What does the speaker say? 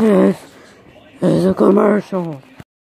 This is a commercial.